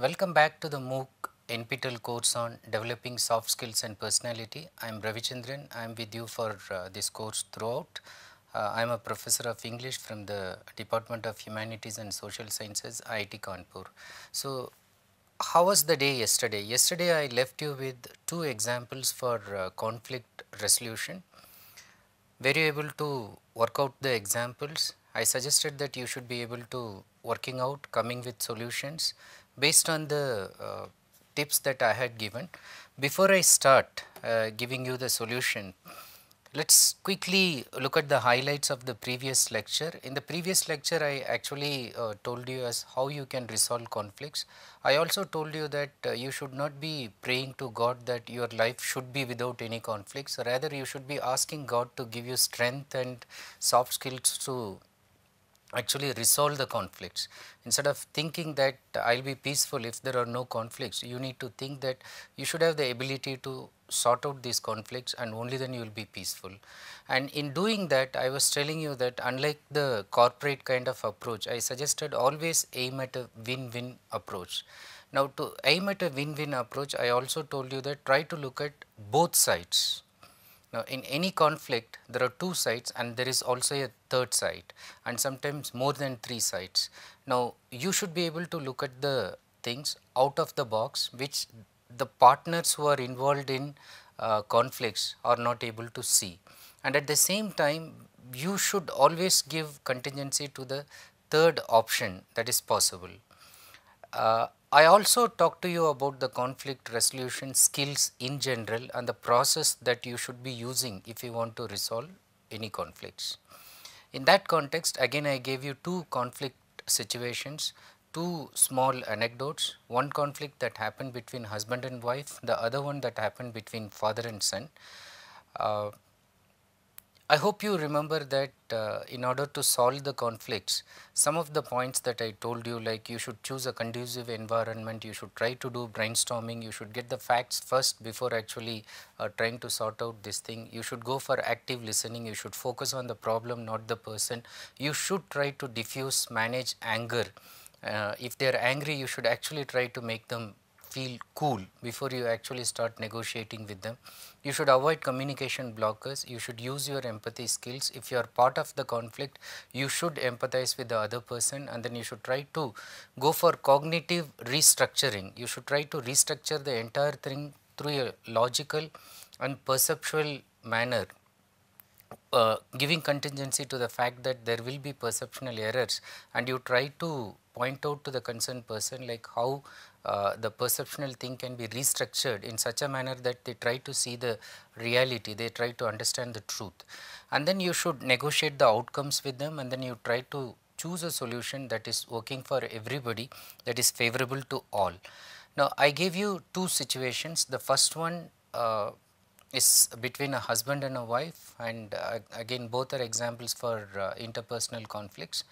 Welcome back to the MOOC NPTEL course on developing soft skills and personality. I am Ravichandran. I am with you for uh, this course throughout. Uh, I am a professor of English from the Department of Humanities and Social Sciences, IIT Kanpur. So, how was the day yesterday? Yesterday I left you with two examples for uh, conflict resolution. Were you able to work out the examples? I suggested that you should be able to working out coming with solutions based on the uh, tips that I had given. Before I start uh, giving you the solution, let us quickly look at the highlights of the previous lecture. In the previous lecture, I actually uh, told you as how you can resolve conflicts. I also told you that uh, you should not be praying to God that your life should be without any conflicts. Rather, you should be asking God to give you strength and soft skills to actually resolve the conflicts. Instead of thinking that I will be peaceful if there are no conflicts, you need to think that you should have the ability to sort out these conflicts and only then you will be peaceful. And in doing that, I was telling you that unlike the corporate kind of approach, I suggested always aim at a win-win approach. Now to aim at a win-win approach, I also told you that try to look at both sides now, in any conflict there are two sides and there is also a third side and sometimes more than three sides. Now, you should be able to look at the things out of the box which the partners who are involved in uh, conflicts are not able to see and at the same time you should always give contingency to the third option that is possible. Uh, I also talked to you about the conflict resolution skills in general and the process that you should be using if you want to resolve any conflicts. In that context again I gave you two conflict situations, two small anecdotes, one conflict that happened between husband and wife, the other one that happened between father and son. Uh, I hope you remember that uh, in order to solve the conflicts, some of the points that I told you like you should choose a conducive environment, you should try to do brainstorming, you should get the facts first before actually uh, trying to sort out this thing. You should go for active listening, you should focus on the problem not the person. You should try to diffuse, manage anger. Uh, if they are angry, you should actually try to make them feel cool before you actually start negotiating with them. You should avoid communication blockers, you should use your empathy skills. If you are part of the conflict, you should empathize with the other person and then you should try to go for cognitive restructuring. You should try to restructure the entire thing through a logical and perceptual manner uh, giving contingency to the fact that there will be perceptual errors and you try to point out to the concerned person like how uh, the perceptual thing can be restructured in such a manner that they try to see the reality, they try to understand the truth. And then you should negotiate the outcomes with them and then you try to choose a solution that is working for everybody that is favorable to all. Now, I gave you two situations. The first one uh, is between a husband and a wife and uh, again both are examples for uh, interpersonal conflicts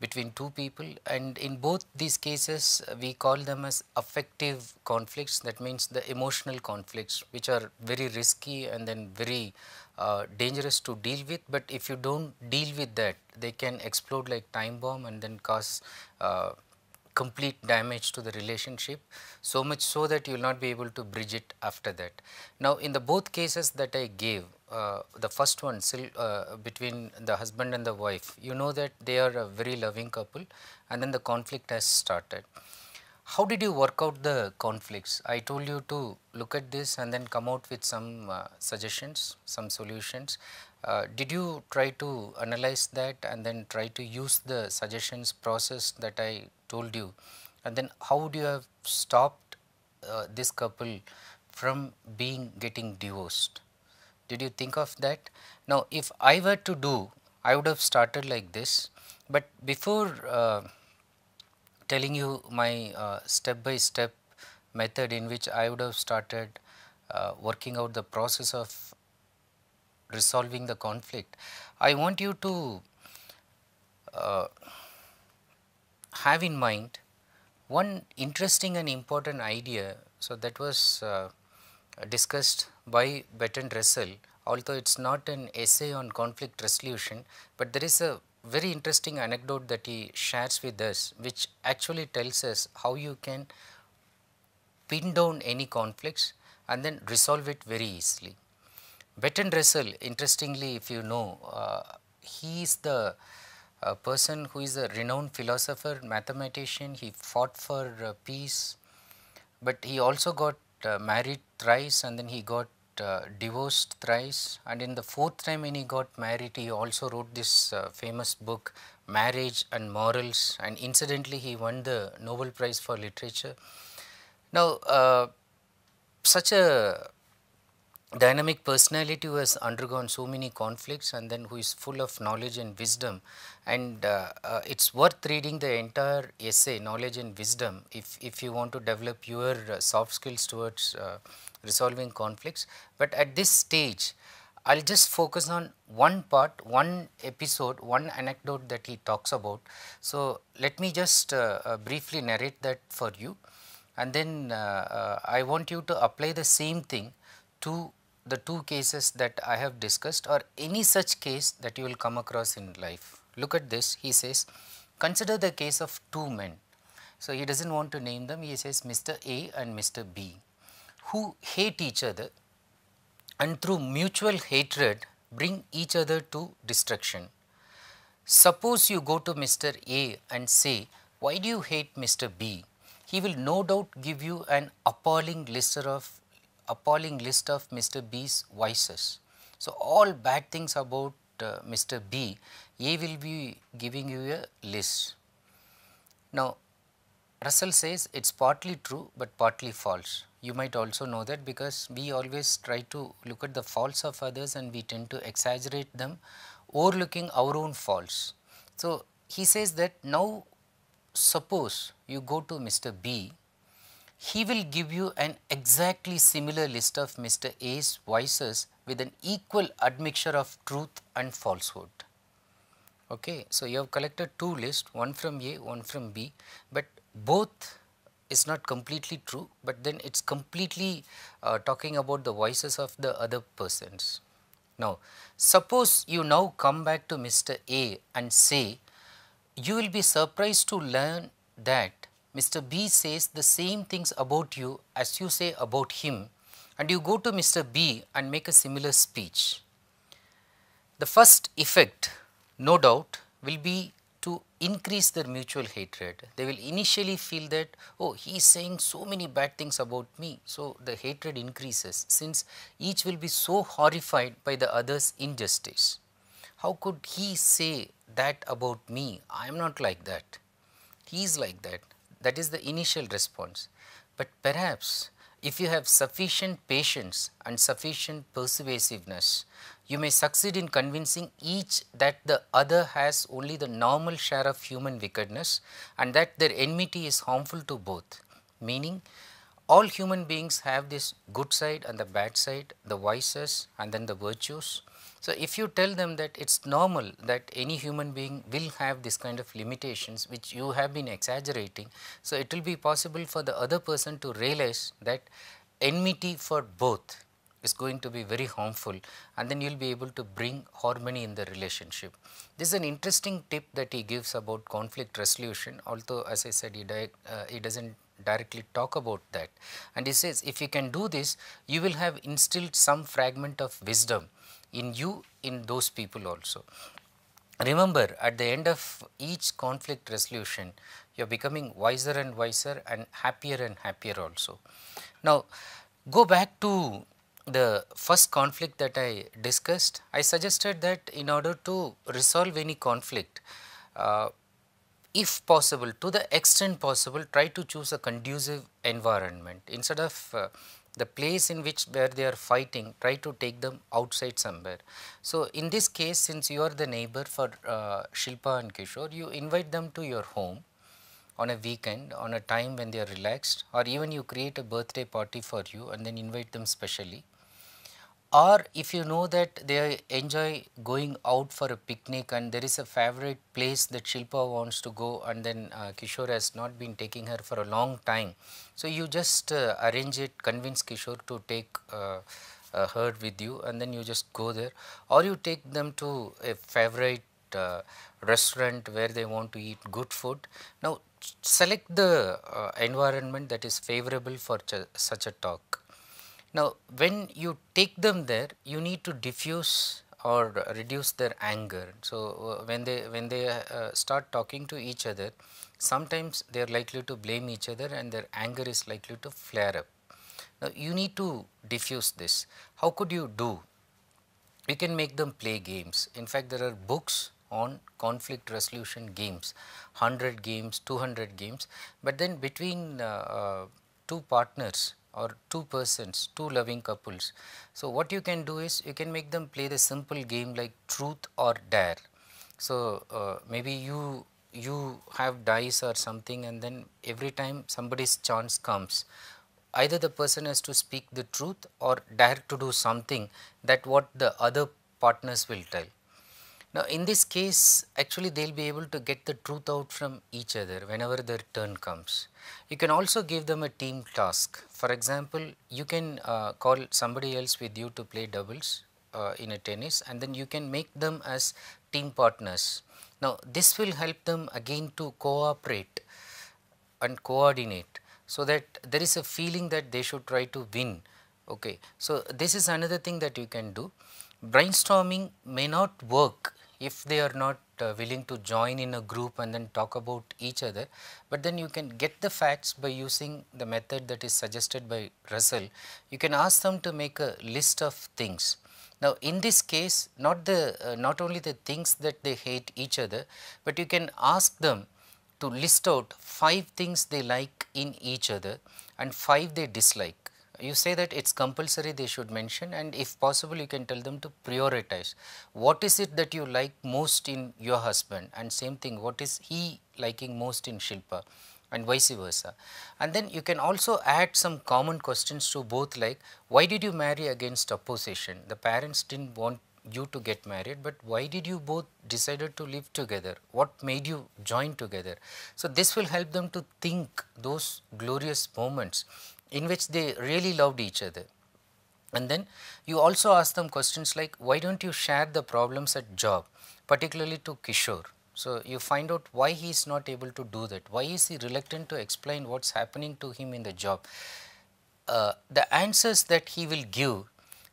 between two people. And in both these cases uh, we call them as affective conflicts. That means the emotional conflicts which are very risky and then very uh, dangerous to deal with. But if you do not deal with that they can explode like time bomb and then cause uh, complete damage to the relationship. So much so that you will not be able to bridge it after that. Now in the both cases that I gave uh, the first one uh, between the husband and the wife you know that they are a very loving couple and then the conflict has started. How did you work out the conflicts? I told you to look at this and then come out with some uh, suggestions, some solutions. Uh, did you try to analyze that and then try to use the suggestions process that I told you and then how would you have stopped uh, this couple from being getting divorced? Did you think of that? Now if I were to do I would have started like this but before uh, telling you my uh, step by step method in which I would have started uh, working out the process of resolving the conflict. I want you to uh, have in mind one interesting and important idea. So, that was uh, discussed by Bertrand Russell although it is not an essay on conflict resolution, but there is a very interesting anecdote that he shares with us which actually tells us how you can pin down any conflicts and then resolve it very easily. Bertrand Russell interestingly if you know uh, he is the uh, person who is a renowned philosopher, mathematician, he fought for uh, peace, but he also got uh, married thrice and then he got divorced thrice. And in the fourth time when he got married he also wrote this uh, famous book marriage and morals. And incidentally he won the Nobel Prize for literature. Now uh, such a dynamic personality who has undergone so many conflicts and then who is full of knowledge and wisdom. And uh, uh, it is worth reading the entire essay knowledge and wisdom if, if you want to develop your uh, soft skills towards uh, resolving conflicts. But at this stage I will just focus on one part, one episode, one anecdote that he talks about. So, let me just uh, uh, briefly narrate that for you and then I want you to apply the same thing to the two cases that I have discussed or any such case that you will come across in life. Look at this, he says, consider the case of two men. So, he does not want to name them, he says Mr. A and Mr. B who hate each other and through mutual hatred bring each other to destruction. Suppose you go to Mr. A and say, why do you hate Mr. B? He will no doubt give you an appalling list of appalling list of Mr. B's vices. So, all bad things about uh, Mr. B, A will be giving you a list. Now, Russell says it is partly true, but partly false. You might also know that because we always try to look at the faults of others and we tend to exaggerate them overlooking our own faults. So, he says that now suppose you go to Mr. B he will give you an exactly similar list of Mr. A's vices with an equal admixture of truth and falsehood. Okay. So, you have collected two lists one from A one from B, but both is not completely true, but then it is completely uh, talking about the voices of the other persons. Now, suppose you now come back to Mr. A and say you will be surprised to learn that Mr. B says the same things about you as you say about him and you go to Mr. B and make a similar speech. The first effect no doubt will be increase their mutual hatred. They will initially feel that oh he is saying so many bad things about me. So, the hatred increases since each will be so horrified by the other's injustice. How could he say that about me? I am not like that. He is like that that is the initial response. But perhaps if you have sufficient patience and sufficient persuasiveness, you may succeed in convincing each that the other has only the normal share of human wickedness and that their enmity is harmful to both. Meaning all human beings have this good side and the bad side, the vices and then the virtues so, if you tell them that it is normal that any human being will have this kind of limitations which you have been exaggerating. So, it will be possible for the other person to realize that enmity for both is going to be very harmful and then you will be able to bring harmony in the relationship. This is an interesting tip that he gives about conflict resolution although as I said he, uh, he does not directly talk about that and he says if you can do this you will have instilled some fragment of wisdom in you in those people also. Remember at the end of each conflict resolution you are becoming wiser and wiser and happier and happier also. Now go back to the first conflict that I discussed, I suggested that in order to resolve any conflict, uh, if possible to the extent possible try to choose a conducive environment instead of uh, the place in which where they are fighting try to take them outside somewhere. So, in this case since you are the neighbor for uh, Shilpa and Kishore you invite them to your home on a weekend on a time when they are relaxed or even you create a birthday party for you and then invite them specially or if you know that they enjoy going out for a picnic and there is a favorite place that Shilpa wants to go and then uh, Kishore has not been taking her for a long time. So, you just uh, arrange it convince Kishore to take uh, her with you and then you just go there or you take them to a favorite uh, restaurant where they want to eat good food. Now, select the uh, environment that is favorable for such a talk now, when you take them there, you need to diffuse or reduce their anger. So, uh, when they when they uh, start talking to each other, sometimes they are likely to blame each other and their anger is likely to flare up. Now, you need to diffuse this. How could you do? You can make them play games. In fact, there are books on conflict resolution games, 100 games, 200 games, but then between uh, uh two partners or two persons, two loving couples. So, what you can do is you can make them play the simple game like truth or dare. So, uh, maybe you you have dice or something and then every time somebody's chance comes either the person has to speak the truth or dare to do something that what the other partners will tell. Now, in this case actually they will be able to get the truth out from each other whenever their turn comes. You can also give them a team task. For example, you can uh, call somebody else with you to play doubles uh, in a tennis and then you can make them as team partners. Now, this will help them again to cooperate and coordinate so that there is a feeling that they should try to win. Okay. So, this is another thing that you can do. Brainstorming may not work if they are not uh, willing to join in a group and then talk about each other, but then you can get the facts by using the method that is suggested by Russell. You can ask them to make a list of things. Now, in this case not the uh, not only the things that they hate each other, but you can ask them to list out 5 things they like in each other and 5 they dislike you say that it is compulsory they should mention and if possible you can tell them to prioritize. What is it that you like most in your husband and same thing what is he liking most in Shilpa and vice versa. And then you can also add some common questions to both like why did you marry against opposition? The parents did not want you to get married, but why did you both decided to live together? What made you join together? So, this will help them to think those glorious moments in which they really loved each other. And then you also ask them questions like why don't you share the problems at job particularly to Kishore. So, you find out why he is not able to do that, why is he reluctant to explain what is happening to him in the job. Uh, the answers that he will give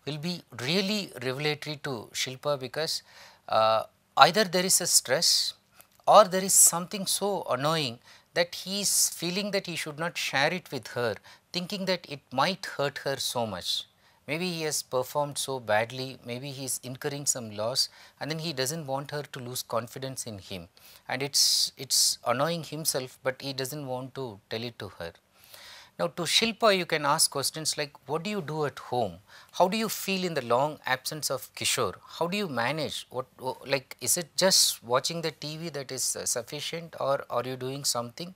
will be really revelatory to Shilpa because uh, either there is a stress or there is something so annoying that he is feeling that he should not share it with her thinking that it might hurt her so much. Maybe he has performed so badly, maybe he is incurring some loss and then he does not want her to lose confidence in him and it's, it's annoying himself, but he does not want to tell it to her. Now to Shilpa you can ask questions like what do you do at home? How do you feel in the long absence of Kishore? How do you manage? What like is it just watching the TV that is uh, sufficient or are you doing something?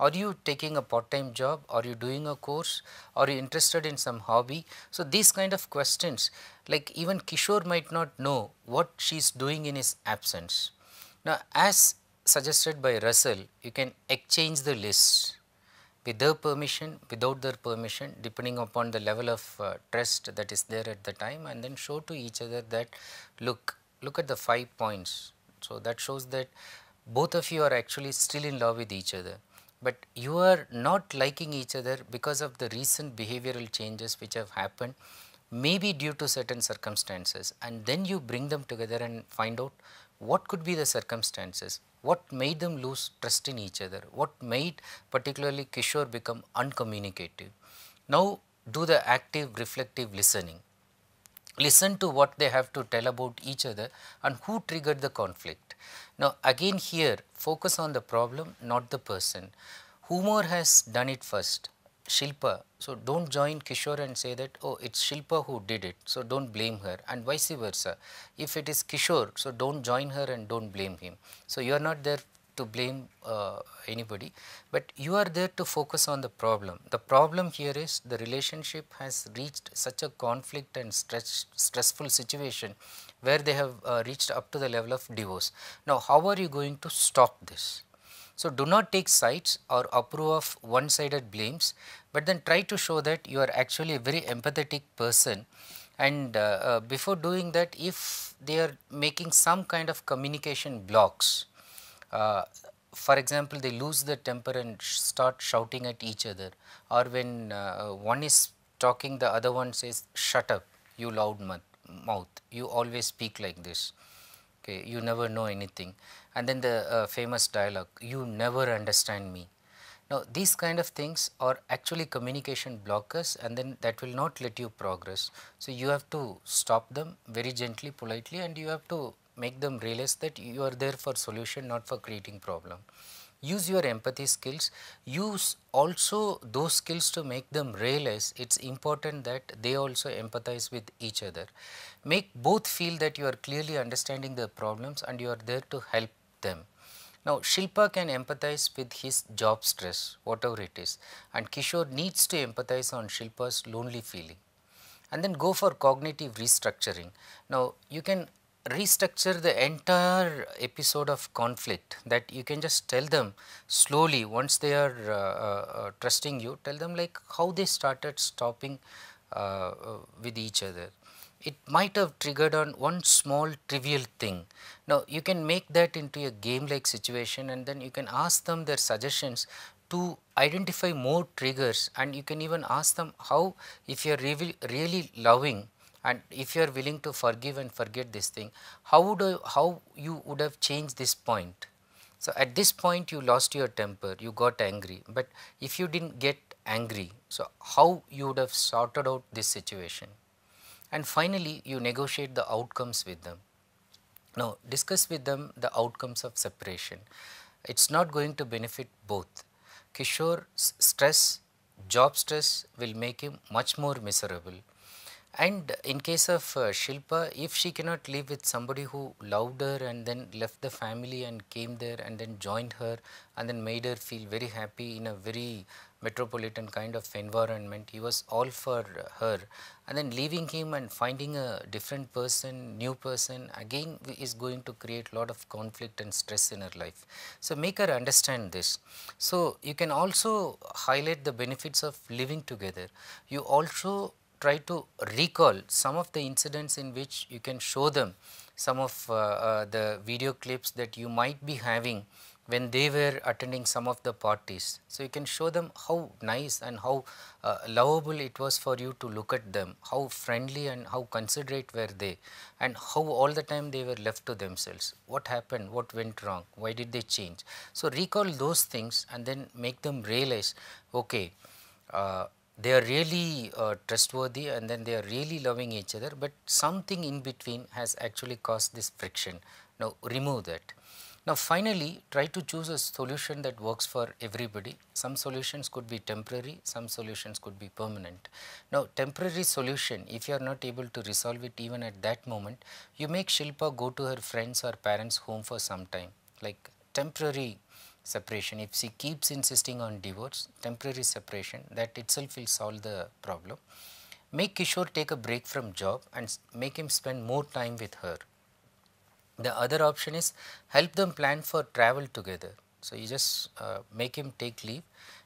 Are you taking a part time job? Are you doing a course? Are you interested in some hobby? So, these kind of questions like even Kishore might not know what she is doing in his absence. Now, as suggested by Russell, you can exchange the lists with their permission, without their permission depending upon the level of uh, trust that is there at the time and then show to each other that look, look at the 5 points. So, that shows that both of you are actually still in love with each other but you are not liking each other because of the recent behavioral changes which have happened maybe due to certain circumstances and then you bring them together and find out what could be the circumstances, what made them lose trust in each other, what made particularly Kishore become uncommunicative. Now do the active reflective listening, listen to what they have to tell about each other and who triggered the conflict. Now again here focus on the problem not the person. Whomever has done it first, Shilpa, so do not join Kishore and say that oh it is Shilpa who did it, so do not blame her and vice versa. If it is Kishore, so do not join her and do not blame him. So you are not there to blame uh, anybody, but you are there to focus on the problem. The problem here is the relationship has reached such a conflict and stress, stressful situation where they have uh, reached up to the level of divorce. Now, how are you going to stop this? So, do not take sides or approve of one sided blames, but then try to show that you are actually a very empathetic person. And uh, uh, before doing that if they are making some kind of communication blocks uh, for example they lose their temper and start shouting at each other or when uh, one is talking the other one says shut up you loud mouth you always speak like this you never know anything and then the uh, famous dialogue you never understand me now, these kind of things are actually communication blockers and then that will not let you progress. So, you have to stop them very gently, politely and you have to make them realize that you are there for solution not for creating problem. Use your empathy skills, use also those skills to make them realize it is important that they also empathize with each other. Make both feel that you are clearly understanding their problems and you are there to help them. Now, Shilpa can empathize with his job stress, whatever it is, and Kishore needs to empathize on Shilpa's lonely feeling. And then go for cognitive restructuring. Now, you can restructure the entire episode of conflict that you can just tell them slowly once they are uh, uh, uh trusting you, tell them like how they started stopping uh, uh, with each other it might have triggered on one small trivial thing. Now, you can make that into a game like situation and then you can ask them their suggestions to identify more triggers and you can even ask them how if you are really, really loving and if you are willing to forgive and forget this thing, how would I, how you would have changed this point. So, at this point you lost your temper, you got angry, but if you did not get angry, so how you would have sorted out this situation and finally you negotiate the outcomes with them. Now discuss with them the outcomes of separation. It is not going to benefit both. Kishore's stress, job stress will make him much more miserable. And in case of uh, Shilpa, if she cannot live with somebody who loved her and then left the family and came there and then joined her and then made her feel very happy in a very metropolitan kind of environment, he was all for her and then leaving him and finding a different person, new person again is going to create a lot of conflict and stress in her life. So, make her understand this. So, you can also highlight the benefits of living together. You also try to recall some of the incidents in which you can show them some of uh, uh, the video clips that you might be having when they were attending some of the parties. So, you can show them how nice and how uh, lovable it was for you to look at them, how friendly and how considerate were they and how all the time they were left to themselves. What happened, what went wrong, why did they change. So, recall those things and then make them realize, okay, uh, they are really uh, trustworthy and then they are really loving each other, but something in between has actually caused this friction. Now, remove that. Now finally, try to choose a solution that works for everybody. Some solutions could be temporary, some solutions could be permanent. Now temporary solution, if you are not able to resolve it even at that moment, you make Shilpa go to her friends or parents home for some time, like temporary separation. If she keeps insisting on divorce, temporary separation, that itself will solve the problem. Make Kishore take a break from job and make him spend more time with her the other option is help them plan for travel together. So, you just uh, make him take leave,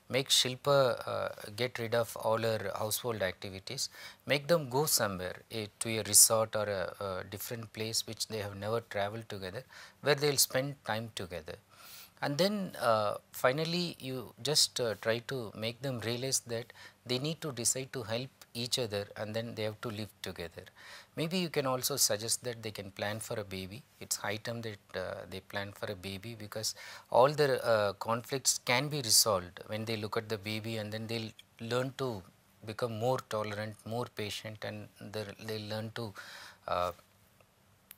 make Shilpa uh, get rid of all her household activities, make them go somewhere a, to a resort or a, a different place which they have never traveled together where they will spend time together. And then uh, finally, you just uh, try to make them realize that they need to decide to help each other and then they have to live together. Maybe you can also suggest that they can plan for a baby. It's high time that uh, they plan for a baby because all the uh, conflicts can be resolved when they look at the baby and then they'll learn to become more tolerant, more patient and they'll learn to uh,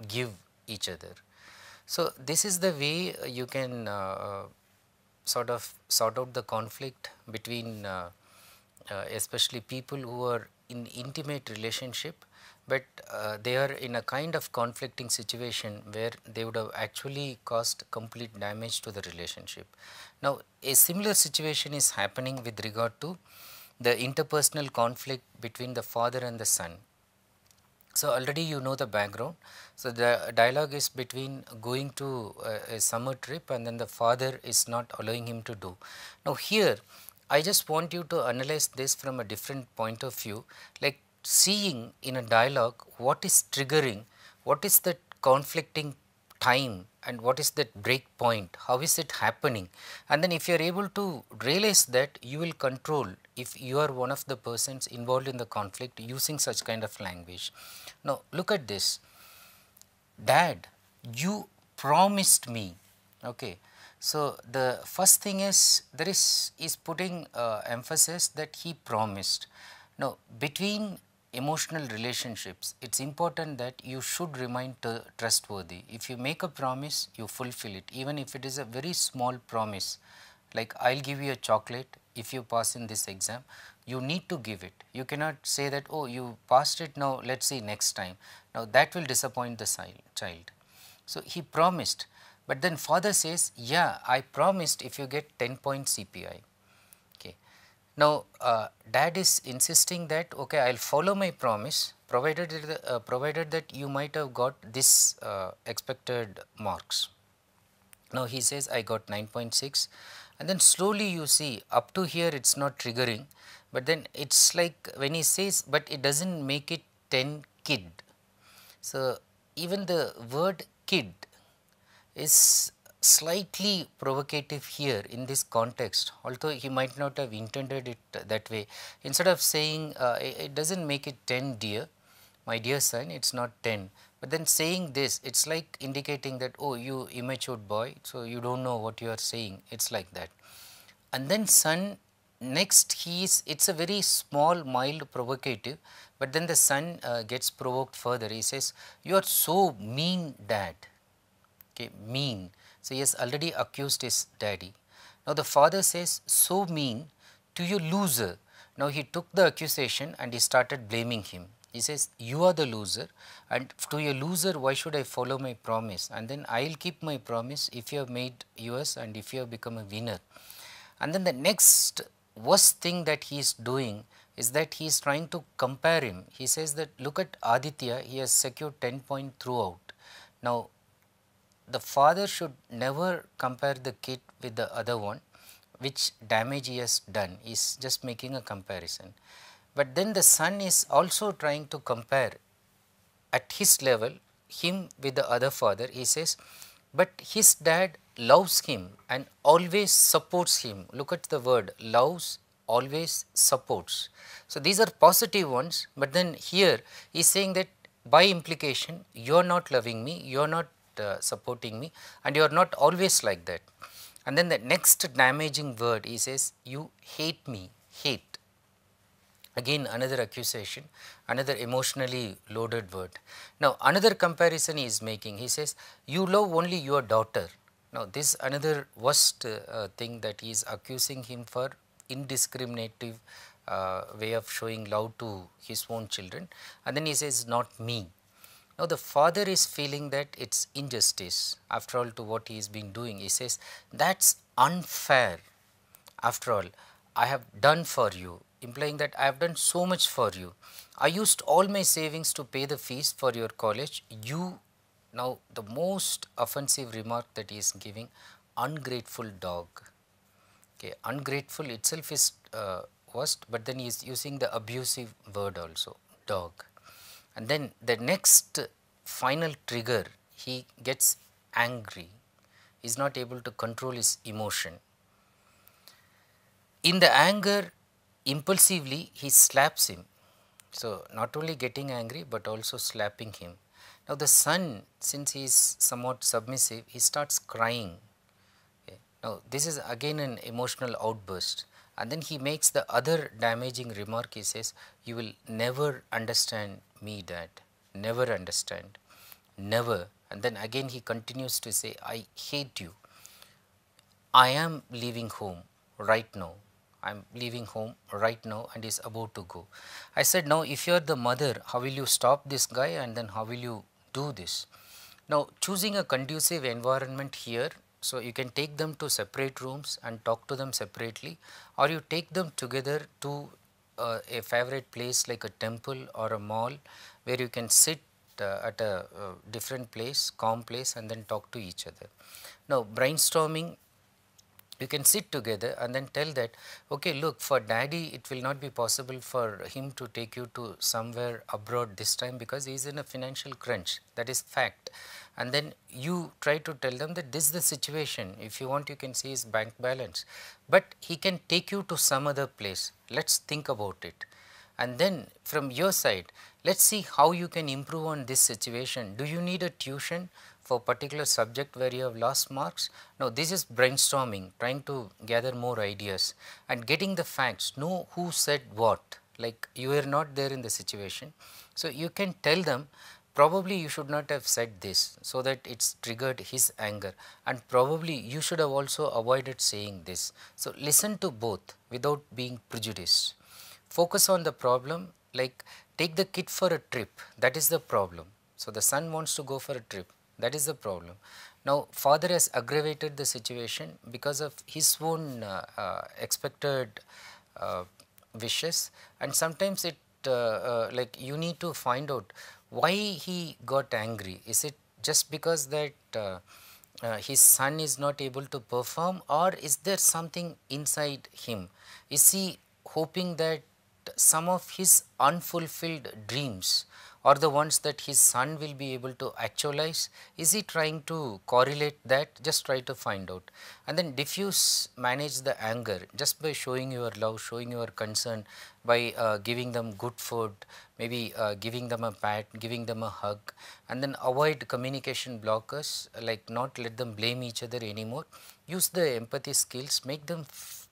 give each other. So, this is the way you can uh, uh, sort of sort out the conflict between uh, especially people who are in intimate relationship but uh, they are in a kind of conflicting situation where they would have actually caused complete damage to the relationship. Now, a similar situation is happening with regard to the interpersonal conflict between the father and the son. So, already you know the background. So, the dialogue is between going to a, a summer trip and then the father is not allowing him to do. Now, here I just want you to analyze this from a different point of view like seeing in a dialogue what is triggering, what is the conflicting time and what is that break point, how is it happening and then if you are able to realize that you will control if you are one of the persons involved in the conflict using such kind of language. Now look at this, dad you promised me okay. So the first thing is there is is putting uh, emphasis that he promised. Now between emotional relationships, it is important that you should remain trustworthy. If you make a promise, you fulfill it even if it is a very small promise like I will give you a chocolate if you pass in this exam, you need to give it. You cannot say that oh you passed it now let us see next time. Now that will disappoint the child. So he promised but then father says yeah I promised if you get 10 point CPI now, uh, dad is insisting that okay, I will follow my promise provided uh, provided that you might have got this uh, expected marks. Now, he says I got 9.6 and then slowly you see up to here it is not triggering, but then it is like when he says, but it does not make it 10 kid. So, even the word kid is slightly provocative here in this context although he might not have intended it that way. Instead of saying uh, it does not make it 10 dear my dear son it is not 10 but then saying this it is like indicating that oh you immature boy so you do not know what you are saying. It is like that. And then son next he is it is a very small mild provocative but then the son uh, gets provoked further. He says you are so mean dad. Okay mean so, he has already accused his daddy. Now, the father says, so mean to you loser. Now, he took the accusation and he started blaming him. He says, you are the loser and to a loser, why should I follow my promise? And then I will keep my promise if you have made yours and if you have become a winner. And then the next worst thing that he is doing is that he is trying to compare him. He says that look at Aditya, he has secured 10 point throughout. Now, the father should never compare the kid with the other one which damage he has done is just making a comparison. But then the son is also trying to compare at his level him with the other father he says but his dad loves him and always supports him look at the word loves always supports. So, these are positive ones, but then here he is saying that by implication you are not loving me, you are not supporting me and you are not always like that. And then the next damaging word he says you hate me, hate. Again another accusation, another emotionally loaded word. Now another comparison he is making, he says you love only your daughter. Now this another worst uh, thing that he is accusing him for indiscriminative uh, way of showing love to his own children and then he says not me. Now, the father is feeling that it is injustice after all to what he has been doing. He says that is unfair after all I have done for you implying that I have done so much for you. I used all my savings to pay the fees for your college. You now the most offensive remark that he is giving ungrateful dog. Okay, ungrateful itself is uh, worst, but then he is using the abusive word also dog and then the next final trigger he gets angry he is not able to control his emotion. In the anger impulsively he slaps him. So, not only getting angry, but also slapping him. Now, the son since he is somewhat submissive he starts crying. Okay. Now, this is again an emotional outburst and then he makes the other damaging remark he says you will never understand me that, never understand, never and then again he continues to say I hate you. I am leaving home right now. I'm leaving home right now and is about to go. I said, now if you are the mother, how will you stop this guy and then how will you do this? Now choosing a conducive environment here, so you can take them to separate rooms and talk to them separately or you take them together to uh, a favorite place like a temple or a mall where you can sit uh, at a uh, different place, calm place and then talk to each other. Now brainstorming you can sit together and then tell that okay look for daddy it will not be possible for him to take you to somewhere abroad this time because he is in a financial crunch that is fact and then you try to tell them that this is the situation. If you want you can see his bank balance. But he can take you to some other place. Let's think about it. And then from your side let's see how you can improve on this situation. Do you need a tuition for particular subject where you have lost marks. Now, this is brainstorming trying to gather more ideas and getting the facts. Know who said what. Like you were not there in the situation. So, you can tell them probably you should not have said this so that it's triggered his anger and probably you should have also avoided saying this. So, listen to both without being prejudiced. Focus on the problem like take the kid for a trip that is the problem. So, the son wants to go for a trip that is the problem. Now, father has aggravated the situation because of his own uh, uh, expected uh, wishes and sometimes it uh, uh, like you need to find out why he got angry. Is it just because that uh, his son is not able to perform or is there something inside him? Is he hoping that some of his unfulfilled dreams or the ones that his son will be able to actualize? Is he trying to correlate that? Just try to find out. And then diffuse manage the anger just by showing your love, showing your concern by uh, giving them good food, maybe uh, giving them a pat, giving them a hug and then avoid communication blockers like not let them blame each other anymore. Use the empathy skills, make them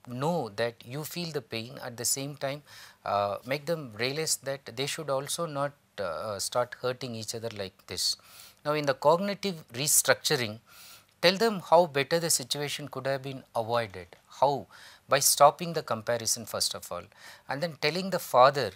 know that you feel the pain at the same time uh, make them realize that they should also not uh, start hurting each other like this. Now, in the cognitive restructuring, tell them how better the situation could have been avoided. How? By stopping the comparison first of all and then telling the father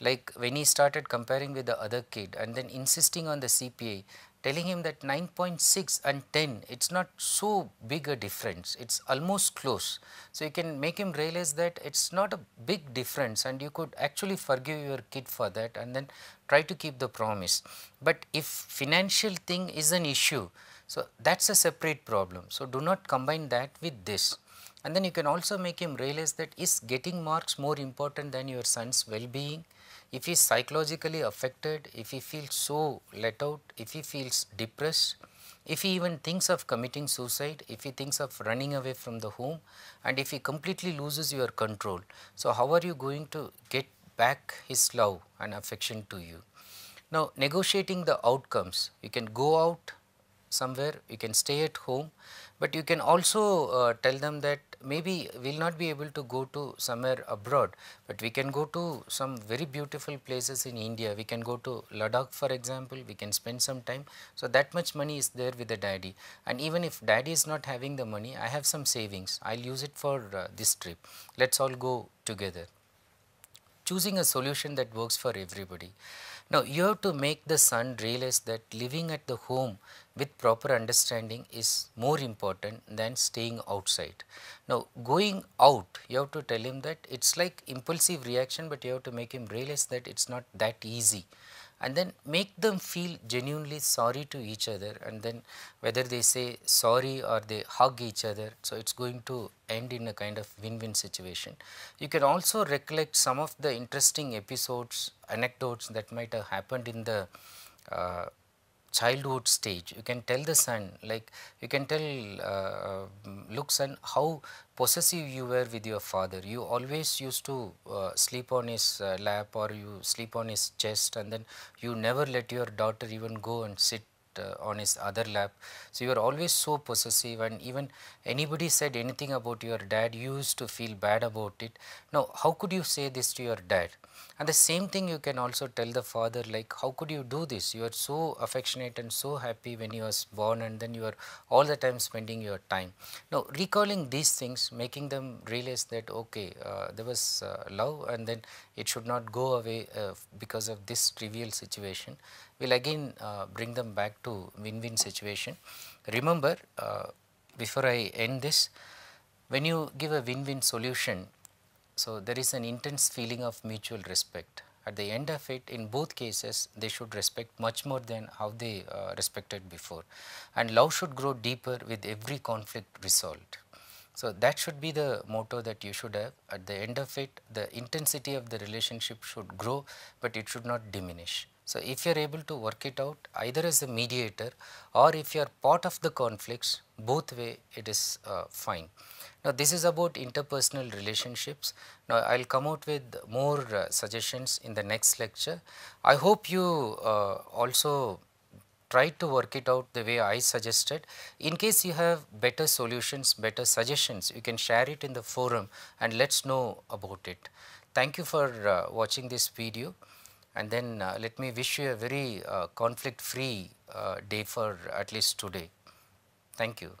like when he started comparing with the other kid and then insisting on the CPA, telling him that 9.6 and 10 it is not so big a difference it is almost close. So, you can make him realize that it is not a big difference and you could actually forgive your kid for that and then try to keep the promise. But if financial thing is an issue so that is a separate problem. So, do not combine that with this and then you can also make him realize that is getting marks more important than your son's well-being if he is psychologically affected, if he feels so let out, if he feels depressed, if he even thinks of committing suicide, if he thinks of running away from the home and if he completely loses your control. So, how are you going to get back his love and affection to you? Now, negotiating the outcomes, you can go out somewhere, you can stay at home, but you can also uh, tell them that maybe we will not be able to go to somewhere abroad, but we can go to some very beautiful places in India. We can go to Ladakh for example, we can spend some time. So, that much money is there with the daddy and even if daddy is not having the money, I have some savings, I will use it for uh, this trip. Let us all go together. Choosing a solution that works for everybody. Now, you have to make the son realize that living at the home with proper understanding is more important than staying outside. Now, going out you have to tell him that it is like impulsive reaction, but you have to make him realize that it is not that easy and then make them feel genuinely sorry to each other and then whether they say sorry or they hug each other. So, it is going to end in a kind of win-win situation. You can also recollect some of the interesting episodes, anecdotes that might have happened in the uh, childhood stage. You can tell the son like you can tell uh, look son how possessive you were with your father. You always used to uh, sleep on his uh, lap or you sleep on his chest and then you never let your daughter even go and sit uh, on his other lap. So, you are always so possessive and even anybody said anything about your dad you used to feel bad about it. Now, how could you say this to your dad? And the same thing you can also tell the father like how could you do this? You are so affectionate and so happy when you was born and then you are all the time spending your time. Now, recalling these things making them realize that okay uh, there was uh, love and then it should not go away uh, because of this trivial situation will again uh, bring them back to win-win situation. Remember uh, before I end this when you give a win-win solution so there is an intense feeling of mutual respect at the end of it in both cases they should respect much more than how they uh, respected before and love should grow deeper with every conflict resolved. So, that should be the motto that you should have at the end of it the intensity of the relationship should grow, but it should not diminish. So, if you are able to work it out either as a mediator or if you are part of the conflicts both way it is uh, fine. Now, this is about interpersonal relationships. Now, I will come out with more uh, suggestions in the next lecture. I hope you uh, also try to work it out the way I suggested. In case you have better solutions, better suggestions, you can share it in the forum and let us know about it. Thank you for uh, watching this video and then uh, let me wish you a very uh, conflict free uh, day for at least today. Thank you.